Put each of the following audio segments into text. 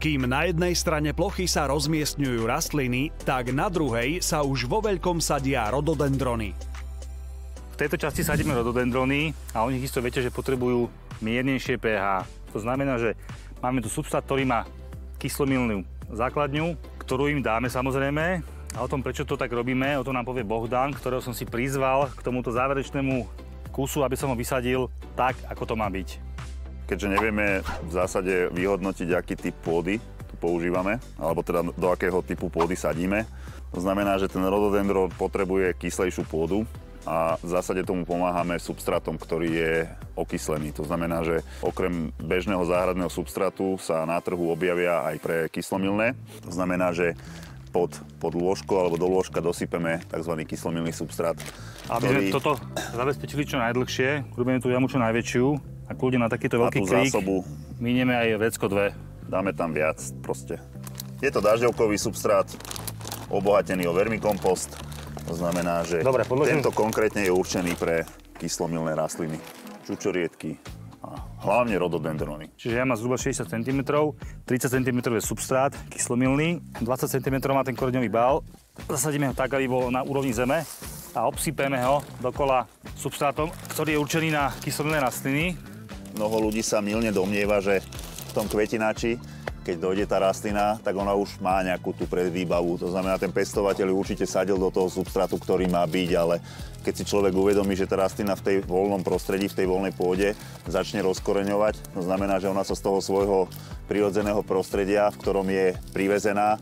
Kým na jednej strane plochy sa rozmiestňujú rastliny, tak na druhej sa už vo veľkom sadia rododendrony. V tejto časti sadíme rododendrony a oni isto viete, že potrebujú miernejšie pH. To znamená, že máme tu substrát, ktorý má kyslomilnú základňu, ktorú im dáme samozrejme. A o tom, prečo to tak robíme, o tom nám povie Bohdan, ktorého som si prizval k tomuto záverečnému kusu, aby som ho vysadil tak, ako to má byť keďže nevieme v zásade vyhodnotiť, aký typ pôdy tu používame, alebo teda do akého typu pôdy sadíme. To znamená, že ten rododendron potrebuje kyslejšiu pôdu a v zásade tomu pomáhame substrátom, ktorý je okyslený. To znamená, že okrem bežného záhradného substrátu sa na trhu objavia aj pre kyslomilné. To znamená, že pod, pod lôžko alebo do lôžka dosypeme tzv. kyslomilný substrát. Aby ktorý... sme toto zabezpečili čo najdlhšie, urobíme tú jamu čo najväčšiu, a kľudne na takýto veľký krík zásobu minieme aj vecko dve. Dáme tam viac proste. Je to dažďovkový substrát, obohatený o vermikompost. To znamená, že Dobre, podložím... tento konkrétne je určený pre kyslomilné rastliny. Čučoriedky a hlavne rododendrony. Čiže ja mám zhruba 60 cm, 30 cm je substrát kyslomilný, 20 cm má ten koreňový bál. Zasadíme ho tak, aby bol na úrovni zeme a obsypeme ho dokola substrátom, ktorý je určený na kyslomilné rastliny. Mnoho ľudí sa milne domnieva, že v tom kvetinači, keď dojde tá rastlina, tak ona už má nejakú tú predvýbavu. To znamená, ten pestovateľ určite sadil do toho substrátu, ktorý má byť, ale keď si človek uvedomí, že tá rastlina v tej voľnom prostredí, v tej voľnej pôde začne rozkoreňovať, to znamená, že ona sa z toho svojho prirodzeného prostredia, v ktorom je privezená,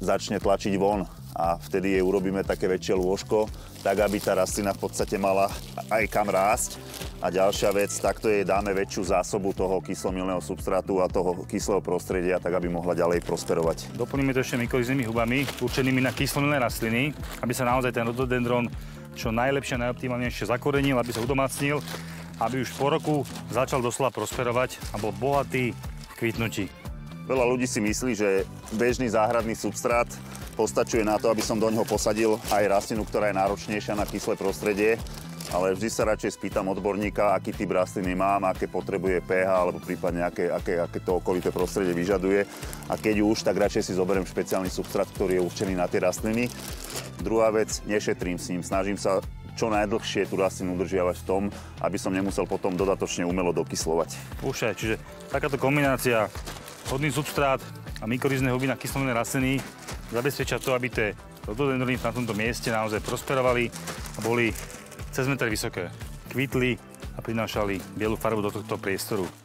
začne tlačiť von a vtedy jej urobíme také väčšie lôžko, tak aby tá rastlina v podstate mala aj kam rásť. A ďalšia vec, takto jej dáme väčšiu zásobu toho kyslomilného substrátu a toho kyslého prostredia, tak aby mohla ďalej prosperovať. Doplníme to ešte mykoriznými hubami, určenými na kyslomilné rastliny, aby sa naozaj ten rododendron čo najlepšie a najoptimálnejšie zakorenil, aby sa udomácnil, aby už po roku začal doslova prosperovať a bol bohatý v kvitnutí. Veľa ľudí si myslí, že bežný záhradný substrát postačuje na to, aby som do neho posadil aj rastlinu, ktorá je náročnejšia na kyslé prostredie, ale vždy sa radšej spýtam odborníka, aký typ rastliny mám, aké potrebuje pH, alebo prípadne aké, aké, aké to okolité prostredie vyžaduje. A keď už, tak radšej si zoberiem špeciálny substrát, ktorý je určený na tie rastliny. Druhá vec, nešetrím s ním, snažím sa čo najdlhšie tú rastlinu udržiavať v tom, aby som nemusel potom dodatočne umelo dokyslovať. Už čiže takáto kombinácia, hodný substrát a mykorizné huby na kyselné rastliny zabezpečia to, aby tie rododendrony na tomto mieste naozaj prosperovali a boli cez meter vysoké. Kvitli a prinášali bielu farbu do tohto priestoru.